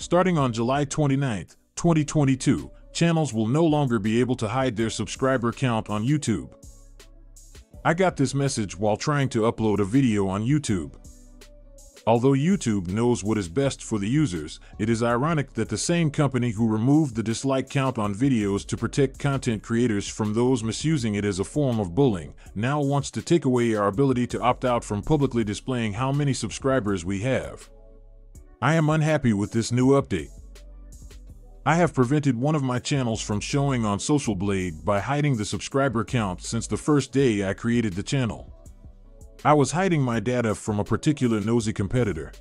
Starting on July 29, 2022, channels will no longer be able to hide their subscriber count on YouTube. I got this message while trying to upload a video on YouTube. Although YouTube knows what is best for the users, it is ironic that the same company who removed the dislike count on videos to protect content creators from those misusing it as a form of bullying now wants to take away our ability to opt out from publicly displaying how many subscribers we have. I am unhappy with this new update. I have prevented one of my channels from showing on Social Blade by hiding the subscriber count since the first day I created the channel. I was hiding my data from a particular nosy competitor.